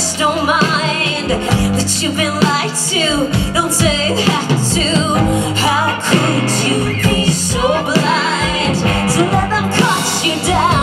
just don't mind that you've been lied to. Don't say that to. How could you be so blind to let them cut you down?